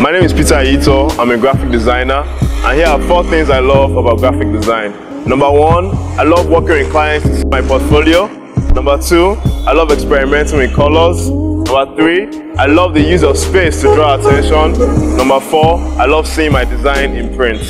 My name is Peter Udoka. I'm a graphic designer, and here are four things I love about graphic design. Number one, I love working with clients to see my portfolio. Number two, I love experimenting with colors. Number three, I love the use of space to draw attention. Number four, I love seeing my design in print.